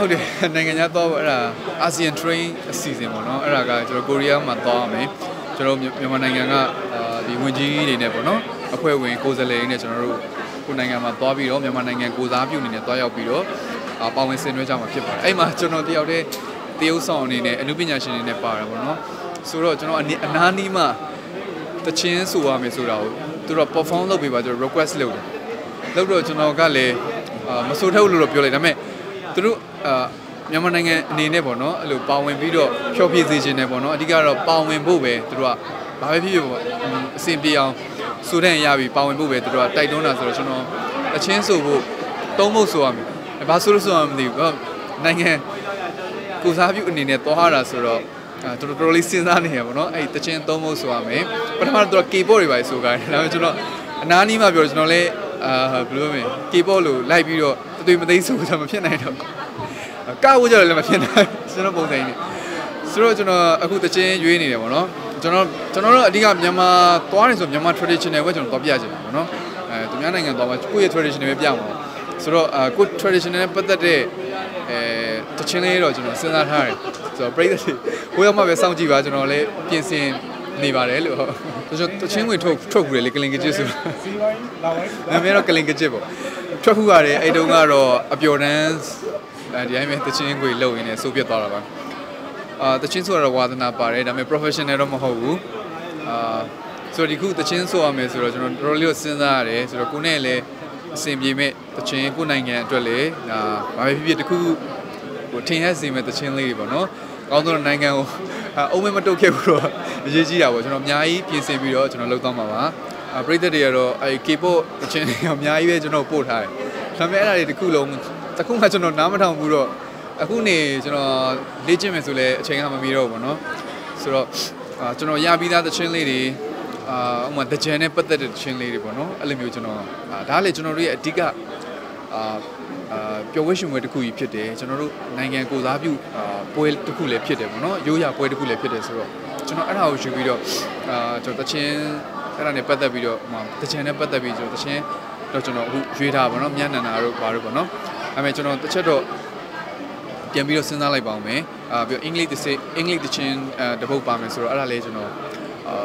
ဟုတ်တယ်နိုင်ငံခြားသွားဖို့အဲ့ဒါ ASEAN Train အစီအစဉ်ပေါ့နော်အဲ့ဒါကကျွန်တော်ကိုရီးယားမှာသွားရမယ်ကျွန်တော်မြန်မာနိုင်ငံကအာဒီဝင်ကြီးတွေနဲ့ပေါ့နော်အဖွဲ့ဝင်ကိုယ်စားလှယ်တွေနဲ့ကျွန်တော်တို့ကိုယ်နိုင်ငံမှာသွားပြီးတော့မြန်မာနိုင်ငံကိုစားပြုအနေနဲ့သွားရောက်ပြီးတော့အာပါဝင်ဆင်နွှဲကြမှာဖြစ်ပါတယ်အဲ့မှာကျွန်တော်တယောက်တည်းတရုပ်ဆောင်အနေနဲ့အနုပညာရှင်တွေနဲ့ပါတာပေါ့နော်ဆိုတော့ကျွန်တော်အနီးအနားနီးမှာတချင်းဆိုရမယ်ဆိုတာကိုသူတို့ perform လုပ်ပေးပါကျွန်တော် request လုပ်တယ်လုပ်တော့ကျွန်တော်ကလည်းအာမဆိုထုတ်လို့တော့ပြောလိုက်ဒါပေမဲ့သူတို့ အာမြန်မာနိုင်ငံအနေနဲ့ပေါ့နော်အဲ့လိုပါဝင်ပြီးတော့ဖြောပြစေခြင်းနဲ့ပေါ့နော်အဓိကတော့ပါဝင်ဖို့ပဲသူတို့ကဘာပဲဖြစ်ဖြစ်ပေါ့အဆင်ပြေအောင်ဆိုတဲ့ရပြီးပါဝင်ဖို့ပဲသူတို့ကတိုက်တွန်းတာဆိုတော့ကျွန်တော်အချင်းဆိုဖို့သုံးဖို့ဆိုရမယ်ဘာဆိုလို့ဆိုရမသိဘူးနိုင်ငံကိုစားပြုအနေနဲ့သွားတာဆိုတော့အဲတော်တော်လေးစဉ်းစားနေရပါတော့အဲ့တချင်းသုံးဖို့ဆိုရမယ်ပထမတော့ keyboard တွေပါဆိုကြတယ်ဒါပေမဲ့ကျွန်တော်အနားနီးမှပြောကျွန်တော်လည်းအာဘယ်လိုမလဲ keyboard လို့လိုက်ပြီးတော့အသွေးမသိဆိုတော့မဖြစ်နိုင်တော့ ကောက်ဝကြလည်းမဖြစ်နိုင်ကျွန်တော်ပုံစံနေဆိုတော့ကျွန်တော်အခုတချင်းရွေးနေတယ်ပေါ့နော်ကျွန်တော်ကျွန်တော်တို့အဓိကမြန်မာသွားနေဆိုမြန်မာ traditional ပဲကျွန်တော်သွားပြချင်တယ်ပေါ့နော်အဲသူများနိုင်ငံသွားမှာကိုယ့်ရဲ့ traditional ပဲပြမှာဆိုတော့အာကို traditional နဲ့ပတ်သက်တဲ့အဲတချင်းလေးတော့ကျွန်တော်စဉ်းစားထားတယ်ဆိုတော့ပြိဿတွေဟိုရောက်မှပဲစောင့်ကြည့်ပါကျွန်တော်လည်းပြင်ဆင်နေပါတယ်လို့ဟုတ်ကျွန်တော်တချင်းဝင်ထုတ်ထုတ်ခုတယ်လေကလင်ကကြစ်ဆိုနာမည်တော့ကလင်ကကြစ်ပေါ့ထွက်ခုရတယ်အဲ့တုန်းကတော့အပျော်တန်း အဲဒီတိုင်းပဲတချင်းခွေလှုပ်ရင်းနဲ့စိုးပြတ်သွားတာပါအာတချင်းဆိုတော့ဝါသနာပါတယ်ဒါပေမဲ့ professional တော့မဟုတ်ဘူးအာဆိုတော့ဒီခုတချင်းဆိုရမယ်ဆိုတော့ကျွန်တော်တော်တော်လေးစဉ်းစားရတယ်ဆိုတော့ကိုနဲ့လည်းအဆင်ပြေမဲ့တချင်းကိုနိုင်ငံအတွက်လေဒါဘာပဲဖြစ်ဖြစ်တခုဟိုထင်ရစေမဲ့တချင်းလေးတွေပေါ့နော်ကောင်းသောနိုင်ငံကိုအုံးမမတုတ်ခဲ့ဘူးတော့အရေးကြီးတာပေါ့ကျွန်တော်အများကြီးပြင်ဆင်ပြီးတော့ကျွန်တော်လုပ်သွားမှာပါအပရိသတ်တွေကတော့အဲ K-pop တချင်းတွေအများကြီးပဲကျွန်တော်ပို့ထားတယ်ဒါပေမဲ့အဲ့ဒါတွေတခုလုံး တခုမှကျွန်တော်နားမထောင်ဘူးတော့အခုနေကျွန်တော်လေ့ကျင့်မယ်ဆိုလဲအချိန်ကမမီတော့ဘူးပေါ့နော်ဆိုတော့အာကျွန်တော်ရပြီးသားတချင်းလေးတွေအာဥမာတကြံနဲ့ပတ်သက်တဲ့တချင်းလေးတွေပေါ့နော်အဲ့လိုမျိုးကျွန်တော်ဒါလည်းကျွန်တော်တို့ရဲ့အဓိကအာအာပျော်ဝှက်ရှင်ပွဲတစ်ခုကြီးဖြစ်တယ်ကျွန်တော်တို့နိုင်ငံကိုစားပြုအာပွဲတစ်ခုလည်းဖြစ်တယ်ပေါ့နော်ရိုးရာပွဲတစ်ခုလည်းဖြစ်တယ်ဆိုတော့ကျွန်တော်အဲ့ဒါကိုယူပြီးတော့အာကျွန်တော်တချင်းအဲ့ဒါနဲ့ပတ်သက်ပြီးတော့ဟိုတချင်းနဲ့ပတ်သက်ပြီးကျွန်တော်တချင်းတော့ကျွန်တော်အခုရွေးထားပါတော့မြန်နန္နာတို့ဘာတို့ပေါ့နော် အဲ့မဲ့ကျွန်တော်တစ်ချက်တော့ပြန်ပြီးတော့စဉ်းစားလိုက်ပါဦးမယ်အာပြီးတော့အင်္ဂလိပ်တစ်စိအင်္ဂလိပ်တချင်းအဲတပုတ်ပါမယ်ဆိုတော့အဲ့ဒါလေးကျွန်တော်အာ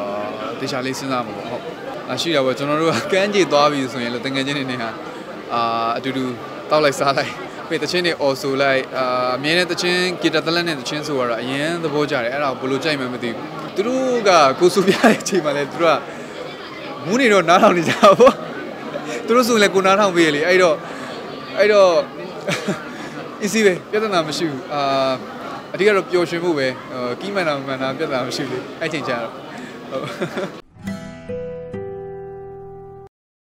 တေချာလေးစဉ်းစားမှာပေါ့ဟုတ်အရှိတာပေါ့ကျွန်တော်တို့ကန်းကြီးသွားပြီဆိုရင်လို့တငယ်ချင်းတွေနဲ့ဟာအာအတူတူတောက်လိုက်စားလိုက်ပြီးတချင်းတွေအော်ဆိုလိုက်အာအမြဲတမ်းတချင်းဂီတာတလက်နဲ့တချင်းဆိုတော့အရင်သဘောကျတယ်အဲ့ဒါကိုဘယ်လိုကြိုက်မှမသိဘူးသူတို့ကကိုစုပြတဲ့အချိန်မှာလဲသူတို့ကမူးနေတော့နားထောင်နေကြပါဘောသူတို့ဆိုရင်လည်းကိုနားထောင်ပေးရလေအဲ့တော့ အဲ့တော့ easy ပဲပြဿနာမရှိဘူးအာအဓိကတော့ပျော်ရွှင်မှုပဲဟိုကီးမှန်တာမှန်တာပြဿနာမရှိဘူးလေအဲ့ချိန်ကျတော့ဟုတ်